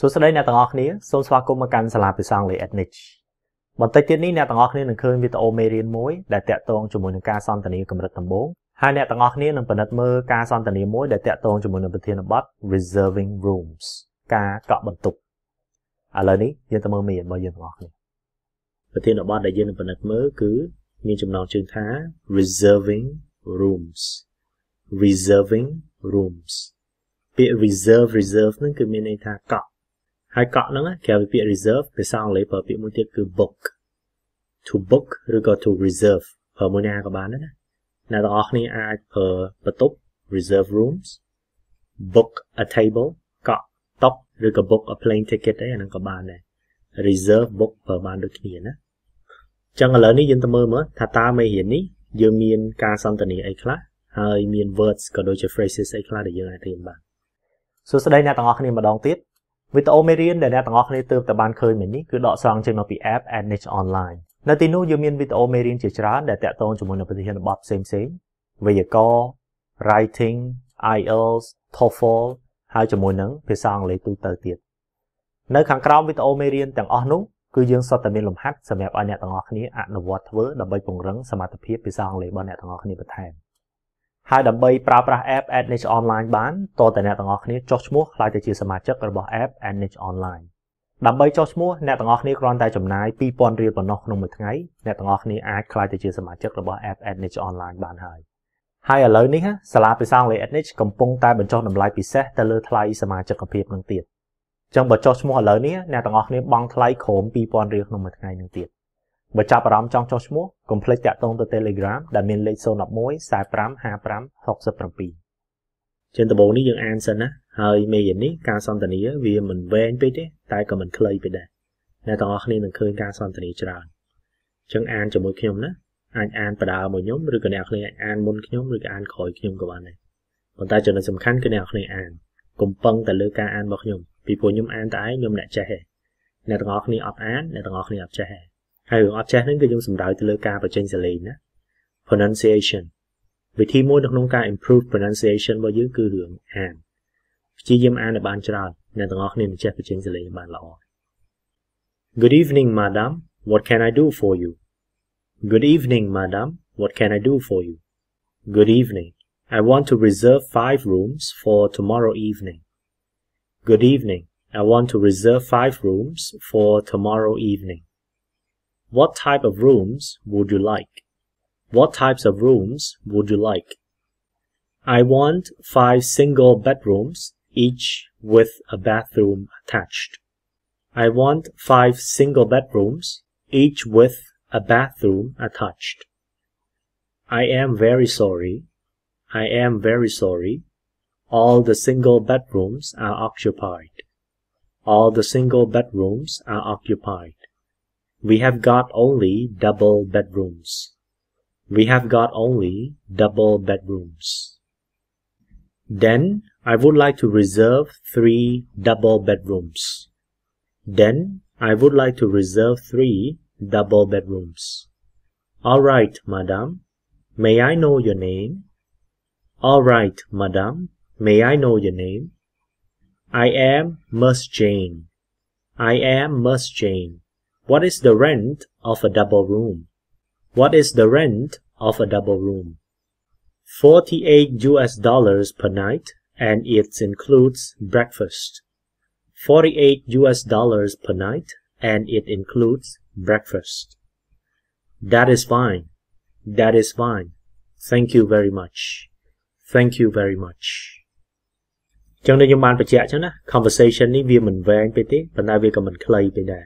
សួស្តីអ្នកទាំងអស់គ្នាសូមស្វាគមន៍មកកាន់សាលាភាសាអង់គ្លេស Ednich បន្តិចទៀតនេះអ្នកទាំងអស់គ្នានឹងឃើញវីដេអូមេរៀនមួយដែលតាក់ទងជាមួយនឹងការសន្ទនាកម្រិតដំបូងហើយអ្នកទាំងអស់គ្នានឹងពិនិត្យមើលការសន្ទនាមួយដែលតាក់ទងជាមួយនឹងប្រធានបទ reserving rooms ការកក់បន្ទប់ឥឡូវនេះយើងទៅមើលមេរៀនរបស់យើងទាំងអស់គ្នាប្រធានបទដែលយើងនឹងពិនិត្យមើលគឺមានចំណងជើងថា reserving rooms reserving rooms ពាក្យ reserve reserve ហ្នឹងគឺមានន័យថាកក់ ហើយកក់ហ្នឹងគេហៅពាក្យ reserve ភាសាអង់គ្លេសប្រើពាក្យមួយទៀតគឺ book to book ឬក៏ to reserve ប្រើមួយណាក៏បានដែរណាអ្នកទាំងអស់គ្នាអាចប្រើបន្ទប់ reserve rooms book a table កក់តុឬក៏ book a plane ticket អីអាហ្នឹងក៏បានដែរ reserve book ប្រើបានដូចគ្នាណាចឹងឥឡូវនេះយើងទៅមើលមើលថាតើមេរៀននេះយើងមានការសន្ទនាអីខ្លះហើយមាន words ក៏ដូចជា phrases អីខ្លះដែលយើងអាចរៀនបានសួស្តីអ្នកទាំងអស់គ្នាម្ដងទៀត វីដេអូមេរៀនដែលអ្នកទាំងអស់គ្នាទើបតែបានឃើញមិញនេះគឺដកស្រង់ចេញមកពី app Adniche Online នៅទីនោះយើងមានវីដេអូមេរៀនជាច្រើនដែលតាក់ទងជាមួយនឹងប្រធានបទផ្សេងផ្សេងវេយ្យាករណ៍ writing IELTS TOEFL ហើយជាមួយនឹងភាសាអង់គ្លេសទូទៅទៀតនៅខាងក្រោមវីដេអូមេរៀនទាំងអស់នោះគឺយើងសុទ្ធតែមានលំហាត់សម្រាប់ឲ្យអ្នកទាំងអស់គ្នាអនុវត្តធ្វើដើម្បីពង្រឹងសមត្ថភាពភាសាអង់គ្លេសរបស់អ្នកទាំងអស់គ្នាបន្ថែម ហើយដើម្បីប្រើប្រាស់ app Adniche Online បានតើតើអ្នកទាំងអស់គ្នាចុះឈ្មោះខ្លាយទៅជាសមាជិករបស់ app Adniche Online ដើម្បីចុះឈ្មោះអ្នកទាំងអស់គ្នាគ្រាន់តែចំណាយ2000រៀលប៉ុណ្ណោះក្នុងមួយថ្ងៃអ្នកទាំងអស់គ្នាអាចក្លាយទៅជាសមាជិករបស់ app Adniche Online បានហើយហើយឥឡូវនេះសាលាភាសាអង់គ្លេស Adniche កំពុងតែបញ្ចុះតម្លៃពិសេសទៅលើថ្លៃសមាជិកភាពនឹងទៀតចឹងបើចុះឈ្មោះឥឡូវនេះអ្នកទាំងអស់គ្នាបង់ថ្លៃក្រោម2000រៀលក្នុងមួយថ្ងៃនឹងទៀត បើចាប់អារម្មណ៍ចង់ចុះឈ្មោះកុំភ្លេចតាក់ទងទៅ Telegram ដែលមានលេខ011 45 55 67ជាដំបូងនេះយើងអានសិនណាហើយមេរៀននេះការសន្ទនាវាមិនវែងពេកទេតែក៏មិនខ្លីពេកដែរអ្នកទាំងអស់គ្នានឹងឃើញការសន្ទនាច្រើនអញ្ចឹងអានជាមួយខ្ញុំណាអាចអានបដាមួយខ្ញុំឬក៏អ្នកគ្នាអាចអានមុនខ្ញុំឬក៏អានក្រោយខ្ញុំក៏បានដែរប៉ុន្តែចំណុចសំខាន់គឺអ្នកគ្នាអានកុំពឹងតែលើការអានរបស់ខ្ញុំពីព្រោះខ្ញុំអានតែឯងខ្ញុំអ្នកចេះទេអ្នកទាំងអស់គ្នាអត់អានអ្នកទាំងអស់គ្នាអត់ចេះទេ ហើយរឿងអត់ចេះហ្នឹងគឺយើងសំដៅទៅលើការបញ្ចេញសលេងណា pronunciation វិធីមួយនៅក្នុងការ improve pronunciation របស់យើងគឺរឿងអានព្យាយាមអានឲ្យបានច្រើនអ្នកទាំងអស់គ្នានឹងចេះបញ្ចេញសលេងបានល្អ Good evening madam what can I do for you Good evening madam what can I do for you Good evening I want to reserve 5 rooms for tomorrow evening Good evening I want to reserve 5 rooms for tomorrow evening What type of rooms would you like? What types of rooms would you like? I want five single bedrooms, each with a bathroom attached. I want five single bedrooms, each with a bathroom attached. I am very sorry. I am very sorry. All the single bedrooms are occupied. All the single bedrooms are occupied. We have got only double bedrooms. We have got only double bedrooms. Then I would like to reserve three double bedrooms. Then I would like to reserve three double bedrooms. All right, madam. May I know your name? All right, madam. May I know your name? I am Miss Jane. I am Miss Jane. What is the rent of a double room? What is the rent of a double room? 48 US dollars per night and it includes breakfast. 48 US dollars per night and it includes breakfast. That is fine. That is fine. Thank you very much. Thank you very much. ចឹងដូចខ្ញុំបានបញ្ជាក់ចឹងណា conversation នេះវាមិនវែងពេកទេប៉ុន្តែវាក៏មិនខ្លីពេកដែរ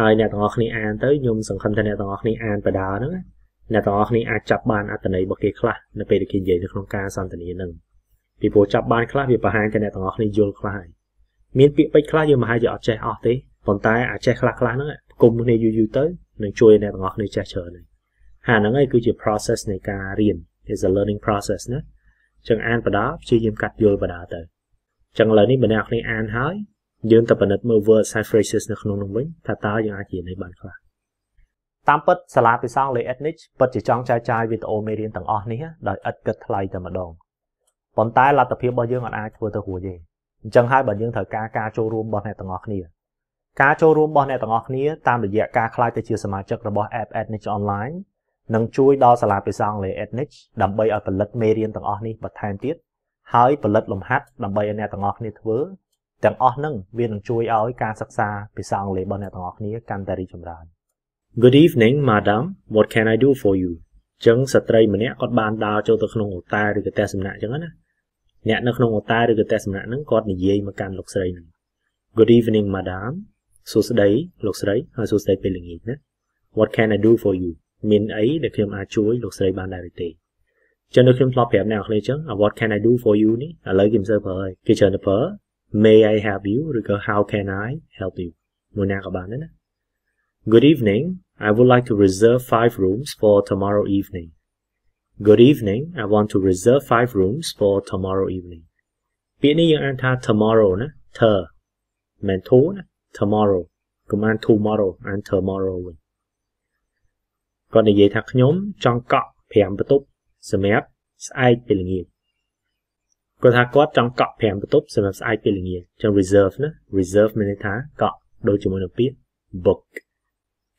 ហើយអ្នកទាំងអស់គ្នាអានទៅខ្ញុំសង្ឃឹមថាអ្នកទាំងអស់គ្នាអានបដាហ្នឹងអ្នកទាំងអស់គ្នាអាចចាប់បានអត្ថន័យរបស់គេខ្លះនៅពេលដែលគេនិយាយនៅក្នុងការសន្ទនាហ្នឹងពីព្រោះចាប់បានខ្លះវាបង្ហាញថាអ្នកទាំងអស់គ្នាយល់ខ្លះហើយមានពាក្យពេចន៍ខ្លះយើងមិនហាក់ជាអត់ចេះអស់ទេប៉ុន្តែអាចចេះខ្លះខ្លះហ្នឹងគុំគ្នាយូរយូរទៅនឹងជួយអ្នកទាំងអស់គ្នាចេះច្រើនហើយហើយហ្នឹងហើយគឺជា process នៃការរៀន is a learning process ណាចឹងអានបដាព្យាយាមកាត់យល់បដាទៅចឹងឥឡូវនេះបើអ្នកគ្នាអានហើយ យើងទៅពិនិត្យមើល word side phrases នៅក្នុងនោះវិញថាតើយើងអាចរៀនអីបានខ្លះតាមពិតសាលាភាសាអង់គ្លេស Ethnich ពិតជាចង់ចែកចាយវីដេអូមេរៀនទាំងអស់នេះដោយឥតគិតថ្លៃតែម្ដងប៉ុន្តែលទ្ធភាពរបស់យើងអាចធ្វើទៅរួចទេអញ្ចឹងហើយបើយើងត្រូវការការចូលរួមរបស់អ្នកទាំងអស់គ្នាការចូលរួមរបស់អ្នកទាំងអស់គ្នាតាមរយៈការក្លាយទៅជាសមាជិករបស់ App Ednich Online នឹងជួយដល់សាលាភាសាអង់គ្លេស Ednich ដើម្បីឲ្យផលិតមេរៀនទាំងអស់នេះបន្ថែមទៀតហើយផលិតលំហាត់ដើម្បីឲ្យអ្នកទាំងអស់គ្នាធ្វើ ទាំងអស់នឹងវានឹងជួយឲ្យការសិក្សាភាសាអង់គ្លេសរបស់អ្នកទាំងអស់គ្នាកាន់តែរីកចម្រើន Good evening madam what can I do for you ចឹងស្ត្រីម្នាក់គាត់បានដើរចូលទៅក្នុងអូតាឬក៏ផ្ទះសំណាក់ចឹងណាអ្នកនៅក្នុងអូតាឬក៏ផ្ទះសំណាក់ហ្នឹងគាត់និយាយមកកាន់លោកស្រីហ្នឹង Good evening madam សួស្តីលោកស្រីហើយសួស្តីពេលល្ងាចណា What can I do for you មានអីដែលខ្ញុំអាចជួយលោកស្រីបានដែរឬទេចឹងនៅខ្ញុំធ្លាប់ប្រាប់អ្នកនរគ្នាចឹង What can I do for you នេះឥឡូវគេមិនសូវប្រើហើយគេច្រើនតែប្រើ May I help you ឬក៏ How can I help you មួយណាក៏បានដែរណា Good evening I would like to reserve 5 rooms for tomorrow evening Good evening I want to reserve 5 rooms for tomorrow evening ពាក្យនេះយើងអានថា tomorrow ណា ter មិនធូណា tomorrow កុំអាន tomorrow អាន tomorrow វិញគាត់និយាយថាខ្ញុំចង់កក់5បន្ទប់សម្រាប់ស្អែកពេលល្ងាច គាត់ថាគាត់ចង់កក់5បន្ទប់សម្រាប់ស្អែកពេលល្ងាចចឹង reserve ណា reserve មានន័យថាកក់ដូចជាមួយនឹងពាក្យ book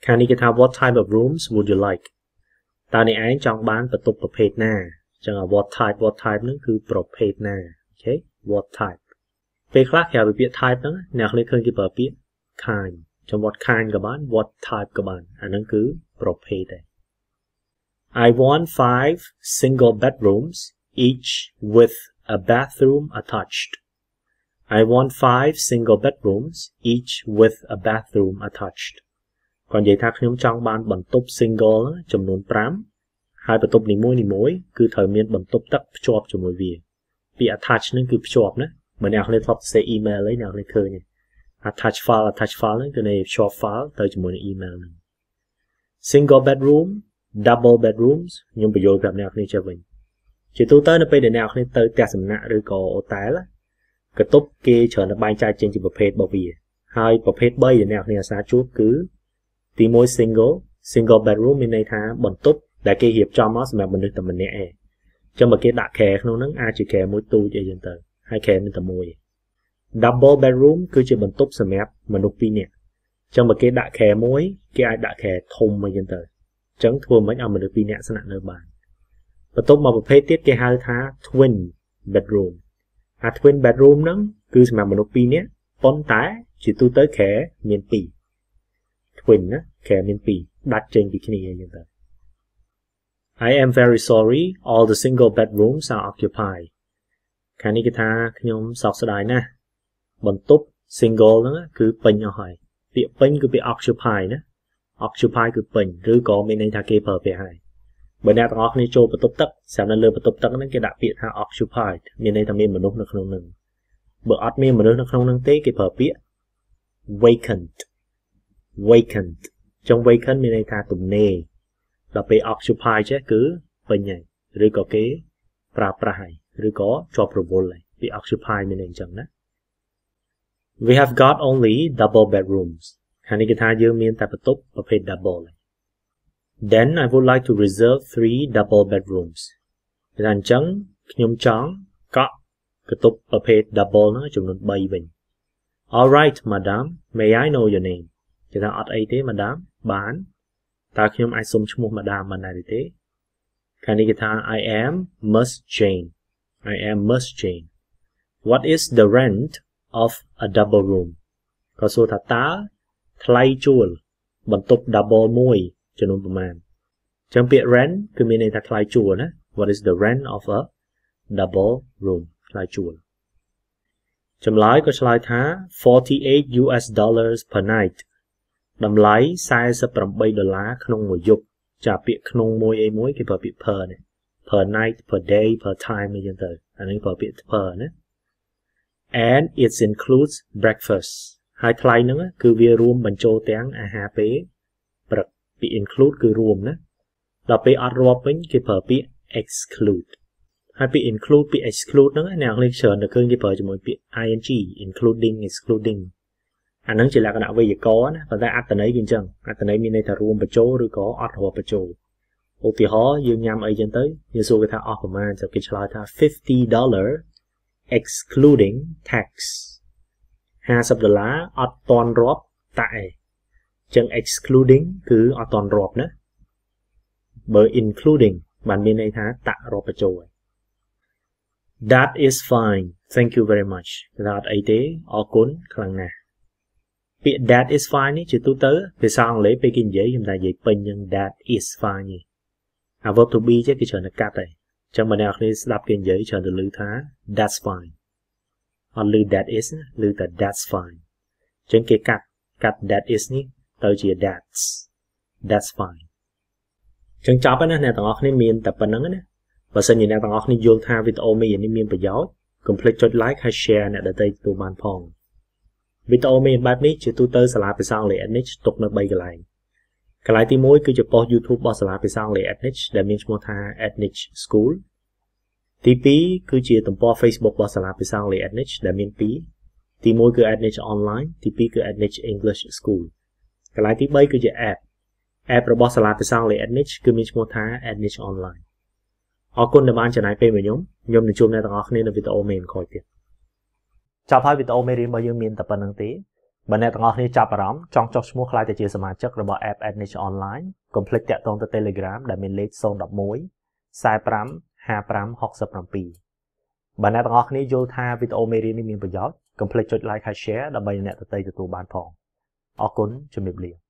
ខាងនេះគេថា what type of rooms would you like តើអ្នកឯងចង់បានបន្ទប់ប្រភេទណាចឹង what type what type ហ្នឹងគឺប្រភេទណាអូខេ what type ពេលខ្លះគេឲ្យពាក្យ type ហ្នឹងអ្នកគ្នាឃើញគេប្រើពាក្យ kind ចំ what kind ក៏បាន what type ក៏បានអាហ្នឹងគឺប្រភេទដែរ I want 5 single bedrooms each with a bathroom attached I want 5 single bedrooms each with a bathroom attached គាត់និយាយថាខ្ញុំចង់បានបន្ទប់ single ចំនួន5ហើយបន្ទប់នីមួយនីមួយគឺត្រូវមានបន្ទប់ទឹកភ្ជាប់ជាមួយវាពាក្យ attach នឹងគឺភ្ជាប់ណាបើអ្នកគ្នាធ្លាប់សរសេរ email អីអ្នកគ្នាឃើញ attach file attach file ហ្នឹងគឺនៃ short file ទៅជាមួយនឹង email ហ្នឹង single bedroom double bedrooms ខ្ញុំបញ្យល់ប្រាប់អ្នកគ្នាចេះវិញ ជាទូទៅនៅពេលដែលអ្នកគ្នាទៅផ្ទះសំណាក់ឬក៏អូតែលកតុបគេច្រើនតែបែងចែកចេញជាប្រភេទរបស់វាហើយប្រភេទ3ដែលអ្នកគ្នាអាសាជួបគឺទី1 single single bedroom មានន័យថាបន្ទប់ដែលគេរៀបចំមកសម្រាប់មនុស្សតែម្នាក់ឯងចឹងបើគេដាក់ខែក្នុងហ្នឹងអាចជាខែមួយទូចអីចឹងទៅហើយខែមានតែមួយ double bedroom គឺជាបន្ទប់សម្រាប់មនុស្ស2នាក់ចឹងបើគេដាក់ខែមួយគេអាចដាក់ខែធំអីចឹងទៅចឹងធ្វើមិនឲ្យមនុស្ស2នាក់ស្នាក់នៅបាន បន្ទប់មួយប្រភេទទៀតគេហៅថា twin bedroom អា twin bedroom ហ្នឹងគឺសម្រាប់មនុស្ស2នាក់ប៉ុន្តែជាទូទៅខែមាន2 twin ណាខែមាន2ដាច់ចេញពីគ្នាអញ្ចឹងទៅ I am very sorry all the single bedrooms are occupied ខាងនេះគេថាខ្ញុំសោកស្ដាយណាស់បន្ទប់ single ហ្នឹងគឺពេញអស់ហើយពាក្យពេញគឺពាក្យ occupy ណា occupy គឺពេញឬក៏មានន័យថាគេប្រើពាក្យហើយ បើអ្នកទាំងអស់គ្នាចូលបន្ទប់ទឹកស្រាប់នៅលើបន្ទប់ទឹកហ្នឹងគេដាក់ពាក្យថា occupied មានន័យថាមានមនុស្សនៅក្នុងហ្នឹងបើអត់មានមនុស្សនៅក្នុងហ្នឹងទេគេប្រើពាក្យ vacant vacant ចុង vacant មានន័យថាទំនេរដល់ពេល occupy ចេះគឺពេញហើយឬក៏គេប្រើប្រាស់ហើយឬក៏ជាប់រវល់ហើយពី occupy មានន័យអញ្ចឹងណា We have got only double bedrooms ខាងនេះគេថាយើងមានតែបន្ទប់ប្រភេទ double ហើយ Then I would like to reserve 3 double bedrooms គេថាអញ្ចឹងខ្ញុំចង់កក់កតុបប្រភេទ double ហ្នឹងចំនួន3វិញ All right madam may I know your name គេថាអត់អីទេ madam បានតើខ្ញុំអាចសុំឈ្មោះ madam បានដែរទេខាងនេះគេថា I am Miss Jane I am Miss Jane What is the rent of a double room ក៏សួរថាតើថ្លៃជួលបន្ទប់ double មួយ ចំនួនប្រមាណចឹងពាក្យ rent គឺមានន័យថាថ្លៃជួលណា What is the rent of a double room ថ្លៃជួលចម្លើយក៏ឆ្លើយថា48 US dollars per night តម្លៃ48ដុល្លារក្នុងមួយយប់ចាពាក្យក្នុងមួយអីមួយគេប្រើពាក្យ per នេះ per night per day per time អីចឹងទៅអានេះប្រើពាក្យ per ណា and it includes breakfast ហើយថ្លៃហ្នឹងគឺវារួមបញ្ចូលទាំងអាហារពេលព្រឹក ពី include គឺរួមណាដល់ពេលអត់រាប់វិញគេប្រើពាក្យ exclude ហើយពាក្យ include ពាក្យ exclude ហ្នឹងអ្នកនរច្រើនតែឃើញគេប្រើជាមួយពាក្យ ing including excluding អាហ្នឹងជាលក្ខណៈវេយ្យាករណ៍ណាប៉ុន្តែអត្ថន័យគឺអញ្ចឹងអត្ថន័យមានន័យថារួមបញ្ចូលឬក៏អត់រាប់បញ្ចូលឧទាហរណ៍យើងញ៉ាំអីចឹងទៅយើងសួរគេថាអស់ប្រមាណទៅគេឆ្លើយថា50 dollar excluding tax 50ដុល្លារអត់តន់រាប់តាក់ឯង ចឹង excluding គឺអត់តន់រាប់ណាបើ including បានមានន័យថាតាក់រាប់បញ្ចូល That is fine thank you very much គេថាអត់អីទេអរគុណខ្លាំងណាស់ពាក្យ that is fine នេះជាទូទៅភាសាអង់គ្លេសពេលគេនិយាយខ្ញុំតែនិយាយពេញនឹង that is fine នេះអា verb to be ចេះគេច្រើនតែកាត់ហើយចឹងបើអ្នកនរស្ដាប់គេនិយាយច្រើនតែឮថា that's fine អត់ឮ that is ឮតែ that's fine ចឹងគេកាត់កាត់ that is នេះ ទៅជា that's that's fine ចឹងចប់ហើយណាអ្នកទាំងអស់គ្នាមានតែប៉ុណ្្នឹងណាបើសិនជាអ្នកទាំងអស់គ្នាយល់ថាវីដេអូមួយនេះមានប្រយោជន៍កុំភ្លេចចុច like ហើយ share អ្នកដទៃទទួលបានផងវីដេអូមានបែបនេះជាទូទៅសាលាភាសាអង់គ្លេស Ednich ទុកនៅ3កន្លែងកន្លែងទី1គឺជាប៉ុស្តិ៍ YouTube របស់សាលាភាសាអង់គ្លេស Ednich ដែលមានឈ្មោះថា Ednich School ទី2គឺជាទំព័រ Facebook របស់សាលាភាសាអង់គ្លេស Ednich ដែលមាន2ទី1គឺ Ednich Online ទី2គឺ Ednich English School កន្លែងទី3គឺជា app app របស់សាលាភាសាអង់គ្លេស Ednich គឺមានឈ្មោះថា Ednich Online អរគុណដែលបានចំណាយពេលមកខ្ញុំខ្ញុំនឹងជួបអ្នកទាំងអស់គ្នានៅវីដេអូមេក្រោយទៀតចប់ហើយវីដេអូមេរៀនរបស់យើងមានតែប៉ុណ្្នឹងទេបើអ្នកទាំងអស់គ្នាចាប់អារម្មណ៍ចង់ចុះឈ្មោះខ្លាយទៅជាសមាជិករបស់ app Adnition Online កុំភ្លេចតាក់ទងទៅ Telegram ដែលមានលេខ011 45 55 67បើអ្នកទាំងអស់គ្នាយល់ថាវីដេអូមេរៀននេះមានប្រយោជន៍កុំភ្លេចចុច like ហើយ share ដើម្បីអ្នកដទៃទទួលបានផង អរគុណជំរាបលា